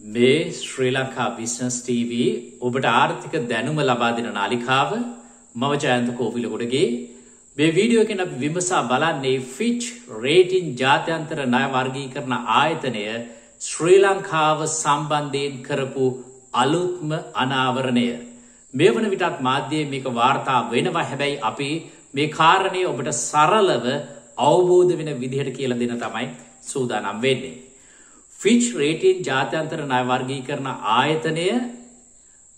මේ ශ්‍රී Lanka business TV ඔබට ආර්ථික දැනුම ලබා දෙන නාලිකාව මම ජයන්ත කෝවිලගොඩගේ. මේ වීඩියෝ කෙන විමසා බලන්නේ ෆිච් රේටින් ජාත්‍යන්තර ණය වර්ගී කරන ආයතනය ශ්‍රී ලංකාව සම්බන්ධයෙන් කරපු අලුත්ම අනාවරණය. මේ වන විටත් මාධ්‍යය මේක වාර්තා වෙනවා. හැබැයි අපි මේ කාරණය ඔබට සරලව අවබෝධ වෙන විදිහට කියල දෙන තමයි සූදානම් වෙන්නේ. ෆිච් රේටීන් ජාත්‍යන්තර නයවර්ගී කරන ආයතනය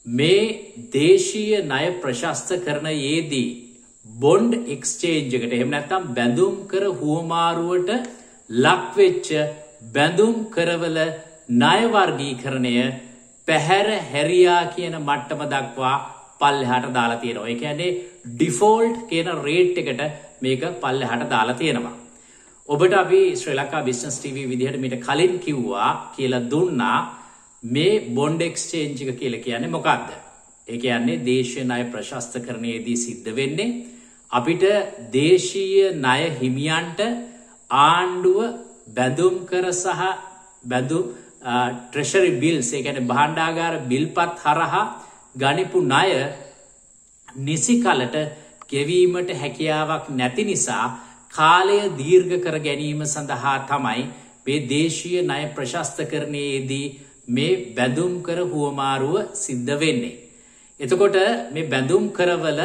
මේ දේශීය ණය ප්‍රශස්ත කරන ඒදී බොන්ඩ් එක්ස්චේන්ජකට එහෙම නැත්තම් බැඳුම් කර හුවමාරුවට ලක්වෙච්ච බැඳුම් කරවල ණයවර්ගී කරණය පැහැර හැරයා කියන මට්ටම දක්වා පල්ලෙහාට දාලා තියෙනවා. ඒ කියන්නේ ඩිෆෝල්ට් කියන රේට් එකට මේක පල්ලෙහාට දාලා තියෙනවා. ඔබට අපි ශ්‍රී ලංකා බිස්නස් TV විදිහට මීට කලින් කිව්වා කියලා දුන්නා මේ බොන්ඩ් එක්ස්චේන්ජ් එක කියලා කියන්නේ මොකක්ද? ඒ කියන්නේ දේශීය ණය ප්‍රශස්ත කරණයේදී සිද්ධ වෙන්නේ අපිට දේශීය ණය හිමියන්ට ආණ්ඩුව බැඳුම් කර සහ බැඳුම් ට්‍රෙෂරි බිල්ස් ඒ කියන්නේ භාණ්ඩාගාර බිල්පත් හරහා ගනිපු ණය නිසි කලට ගෙවීමට හැකියාවක් නැති නිසා කාලය දීර්ඝ කර ගැනීම සඳහා තමයි මේ දේශීය ණය ප්‍රශස්ත කරණයේදී මේ බැඳුම් කර හුවමාරුව සිද්ධ වෙන්නේ. එතකොට මේ බැඳුම් කරවල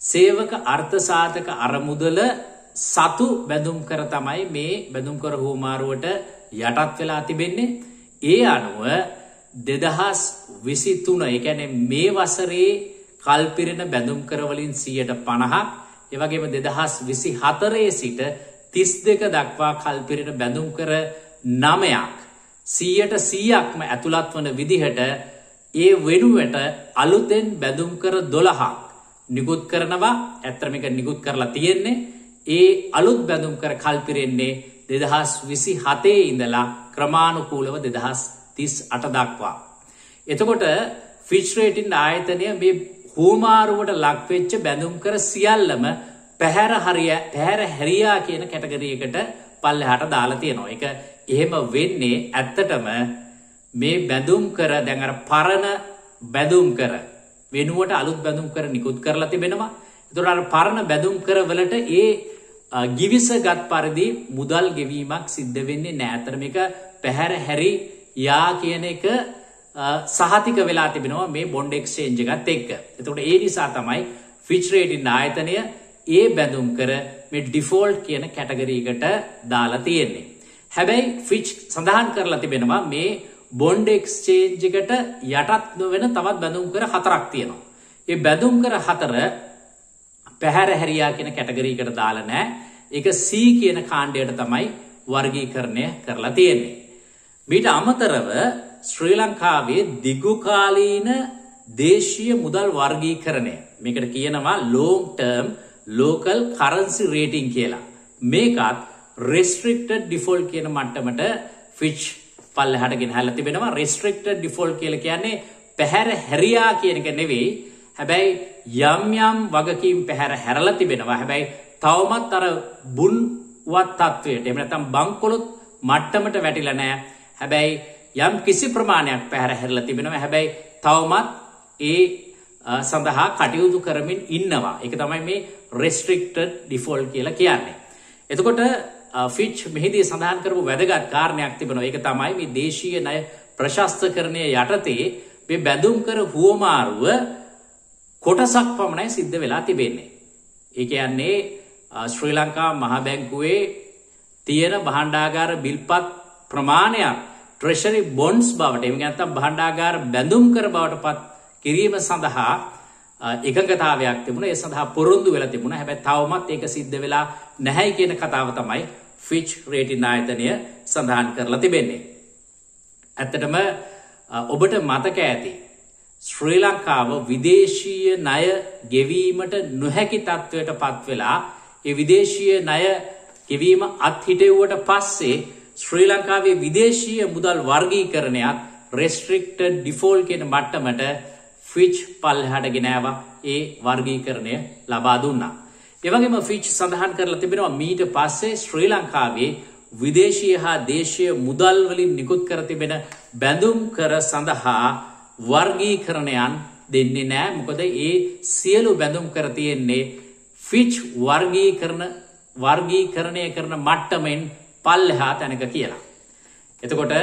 සේවක අර්ථසාධක අරමුදල සතු බැඳුම් කර තමයි මේ බැඳුම් කර හුවමාරුවට යටත් වෙලා තිබෙන්නේ. ඒ අනුව දෙදහස් විසි තුන එකැන මේ වසරේ කල්පිරෙන බැඳුම් කරවලින් සියයට පණහක් එවගේම දෙදහස් විසි හතරේ සිට තිස් දෙක දක්වා කල්පිරෙන බැඳුම් කර නමයක් සීයට සීයක්ම ඇතුළත් වන විදිහට ඒ වෙනුවට අලුතෙන් බැඳුම් කර දොළහක් නිකුත් කරනවා ඇත්‍රමික නිකුත් කරලා තියෙන්නේ ඒ අලුත් බැඳුම් කර කල්පිරෙන්නේ දෙදහස් විසි හතේ ඉඳලා ක්‍රමාණුකූලව දෙදහස් තිස් අට දක්වා. එතකොට ෆිච්රේටින් ආයතනය මේ හූමාරුවට ලක්වෙච්ච බැඳුම් කර සියල්ලම පැහැර හරිය පැහැර හැරයා කියන කැටගරියකට පල්ල හට දාලා තියෙනවා. එක එහෙම වෙන්නේ ඇත්තටම මේ බැඳුම් කර දැඟර පරණ බැදුම් කර වෙනුවට අලුත් බැඳුම් කර නිකුත් කරලා තිබෙනවා. තුරට පරණ බැදුම් කර වලට ඒ ගිවිස ගත් පරිදි මුදල් ගෙවීමක් සිද්ධ වෙන්නේ නෑතරම එක පැහැර හැරි යා කියන එක සහතික වෙලා තිබෙනවා මේ බොන්ඩ් එක්ස්චේන්ජ් එකත් එක්ක. එතකොට ඒ නිසා තමයි ෆිච් රේටින් ආයතනය ඒ බැඳුම් කර මේ ඩිෆෝල්ට් කියන කැටගරීකට දාලා තියෙන්නේ. හැබැයි ෆිච් සඳහන් කරලා තිබෙනවා මේ බොන්ඩ් එක්ස්චේන්ජ් එකට යටත් නොවන තවත් බැඳුම් කර හතරක් තියෙනවා. ඒ බැඳුම් කර හතර පැහැර හැරියා කියන කැටගරීකට දාලා නෑ. ඒක C කියන කාණ්ඩයට තමයි වර්ගීකරණය කරලා තියෙන්නේ. මීට අමතරව ශ්‍රී ලංකාවේ දිගුකාලීන දේශීය මුදල් වර්ගීකරණය. මේකට කියනවා ලෝන්ටර්ම් ලෝකල් කරන්සි රේටිං කියලා. මේකත් රෙස්ට්‍රික්ටඩ් ඩිෆෝල් කියන මට්ටමට ෆිච් පල්ල හටගෙන හැල තිබෙනවා. රෙස්ට්‍රික්ටඩ් ඩිෆෝල් කියල කියන්නේ පැහැර හැරයා කියනක නෙවෙයි. හැබැයි යම් යම් වගකීම් පැහැර හැරල තිබෙනවා. හැබැයි තවමත් අර බුන්වත් තත්වයට එමනතම් බංකොලොත් මට්ටමට වැටිල නෑ හැබැයි යම් කිසි ප්‍රමාණයක් පැහැර හැරල තිබෙනවා හැබැයි තවමත් ඒ සඳහා කටයුතු කරමින් ඉන්නවා එක තමයි මේ රෙස්ට්‍රික්ටඩ් ඩිෆෝල් කියලා කියන්නේ. එතකොට ෆිච් මෙහිදී සඳහන් කරපු වැදගත් කාරණයක් තිබෙනවා ඒක තමයි මේ දේශීය ණය ප්‍රශස්ත කරණය යටතේ මේ බැඳුම් කර හුවමාරුව කොටසක් පමණයි සිද්ධ වෙලා තිබෙන්නේ. ඒ කියන්නේ ශ්‍රී ලංකා මහ බැංකුවේ තියෙන භාණ්ඩාගාර බිල්පත් ප්‍රමාණයක් ට්‍රෙෂරි බොන්ස් බවට එම ඇත්තම් භණ්ඩාගාර බැඳුම් කර බවට පත් කිරීම සඳහා එකගතාවයක් තිබුණ ඒ සඳහා පොරොන්දු වෙලා තිබුණ හැබැ තවමත් ඒක සිද්ධ වෙලා නැහැයි කියන කතාව තමයි ෆිච් රේටින් ආයතනය සඳහන් කරලා තිබෙන්නේ. ඇත්තටම ඔබට මතක ඇති. ශ්‍රී ලංකාව විදේශීය ණය ගෙවීමට නොහැකි තත්ත්වයට පත්වෙලා ඒ විදේශීය ණය ගෙවීම අත්හිටෙව්වට පස්සේ ශ්‍රී ලංකාවේ විදේශීය මුදල් වර්ගීකරණයක් රෙස්ට්‍රික්ටඩ් ඩිෆෝල් කියන මට්ටමට ෆිච් පල්හට ගෙනෑවා ඒ වර්ගීකරණය ලබා දුන්නා. එවගේම ෆිච් සඳහන් කරලා තිබෙනවා මීට පස්සේ ශ්‍රී ලංකාවේ විදේශීය හා දේශය මුදල්වලින් නිකුත් කර තිබෙන බැඳුම් කර සඳහා වර්ගීකරණයන් දෙන්නේ නෑ මොකද ඒ සියලු බැඳුම් කර තියෙන්නේ ෆිච් වර්ගී කරන වර්ගීකරණය කරන මට්ටමෙන් පල්ලෙහා තැනක කියලා. එතකොට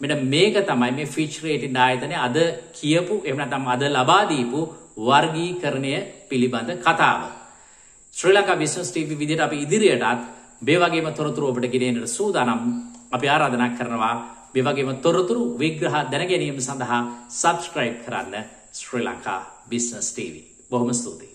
මෙට මේක තමයි මේ ෆිච් රේටින් ආයතනය අද කියපු එමනතම් අද ලබාදීපු වර්ගීකරණය පිළිබඳ කතාව. ශ්‍රී ලංකා බිස්නස් ටීවි විදිට අපි ඉදිරියටත් බේවගේම තොරතුරු ඔබට ගෙනනට සූදානම් අපි ආරාධනක් කරනවා බෙවගේම තොරතුරු විග්‍රහ දැනගැනීම සඳහා සබස්ක්‍රයිබ් කරන්න ශ්‍රී ලංකා බිස්නස් ටීවී බොහොම ස්තුතියි